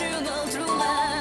you go through love